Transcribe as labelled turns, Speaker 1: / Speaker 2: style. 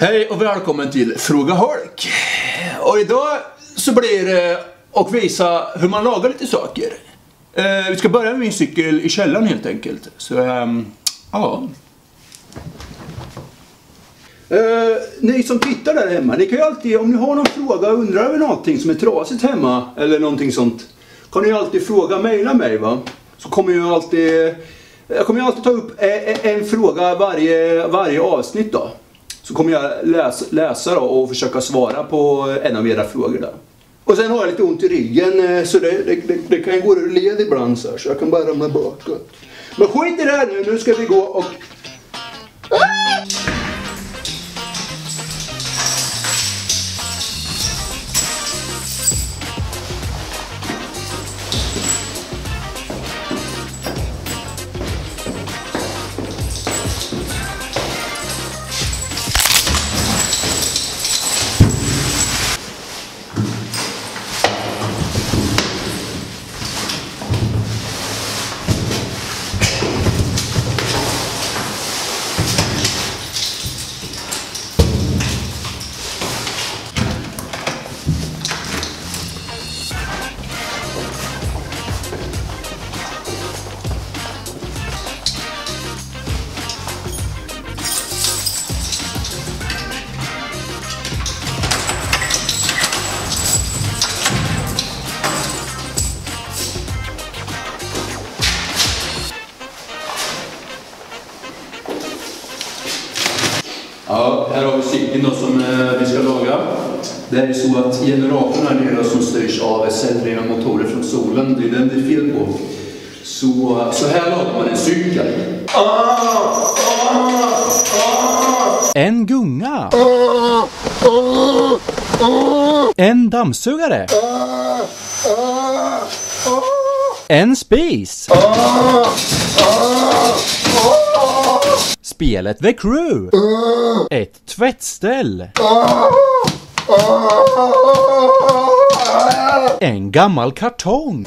Speaker 1: Hej och välkommen till Fråga Holk. Och idag så blir det att visa hur man lagar lite saker. Eh, vi ska börja med min cykel i källaren helt enkelt. Så, ehm, ja. Eh, ni som tittar där hemma, ni kan ju alltid, om ni har någon fråga och undrar över någonting som är trasigt hemma eller någonting sånt, kan ni ju alltid fråga, mejla mig va. Så kommer jag alltid, jag kommer ju alltid ta upp en, en fråga varje, varje avsnitt då. Så kommer jag läsa, läsa då och försöka svara på eh, en av era frågor där. Och sen har jag lite ont i ryggen eh, så det, det, det, det kan gå ur led ibland så, här, så jag kan bara ramla bakåt. Men skit i det här nu, nu ska vi gå och... Ja, här har vi cykeln då som eh, vi ska laga. Det är ju så att generatorn här nere som styrs av cellrena motorer från solen, det är den det är fel på. Så, så här lagar man en cykel.
Speaker 2: En gunga. En dammsugare. En spis. Spelet The Crew. Ett tvättställ. En gammal kartong.